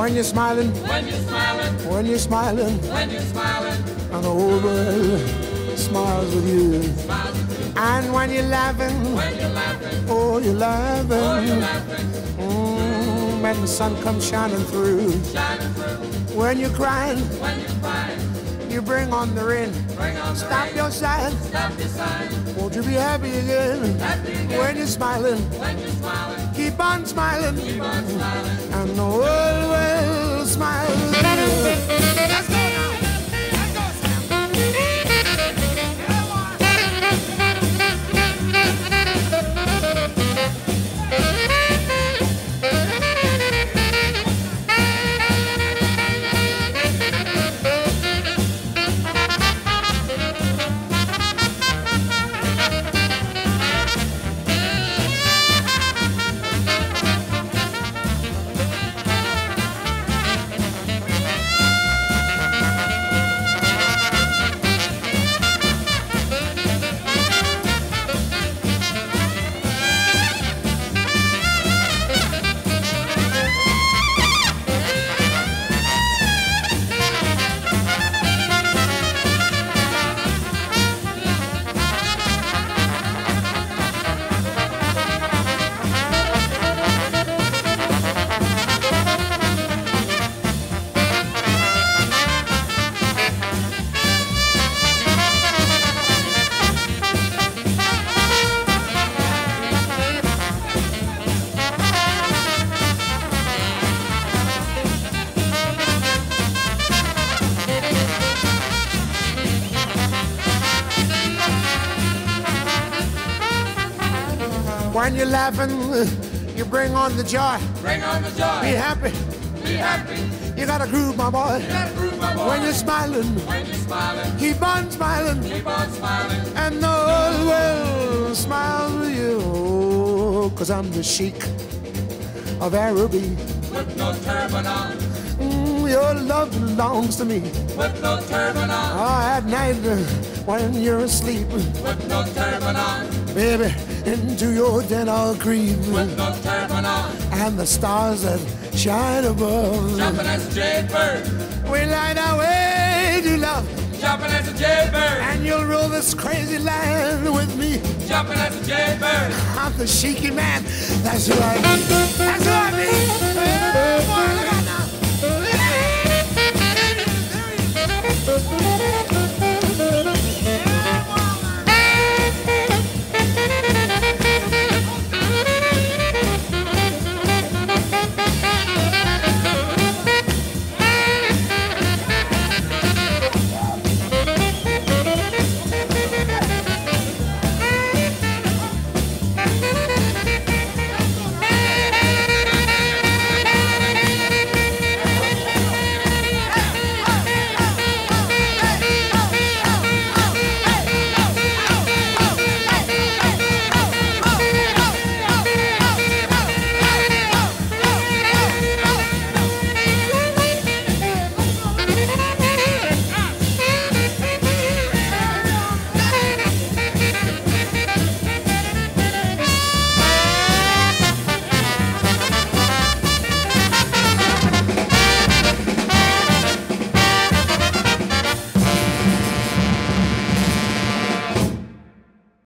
When you're smiling, when you're smiling, when you're smiling, when you're smiling, and the whole world smiles with you. smiles with you. And when you're laughing, When you're laughing, oh, you're oh, you're laughing. laughing, Mm, when the sun comes shining through. shining through. When you're crying, When you're crying, you bring on the rain. bring on the Stop rain. your sighing. Stop your sign. Won't you be happy again? Happy again. When you're smiling, When you're smiling, keep on smiling. keep on smiling. And the world will smile When you're laughing, you bring on the joy. Bring on the joy. Be happy. Be happy. You got to groove, my boy. You Gotta groove, my boy. When you're smiling, When you're smiling, keep on smiling. keep on smiling. And the world smiles with you. Cause I'm the sheik of Araby. With no turban on, your love belongs to me. with no turban on, Oh, at night uh, when you're asleep, with no turban on, baby, into your den I'll creep. with no turban on. And the stars that shine above. Jumping as a jaybird, We light our way to love. jumping as a jaybird, And you'll rule this crazy land with me. jumping as a jaybird. I'm the shaky man. That's who I be. That's who I look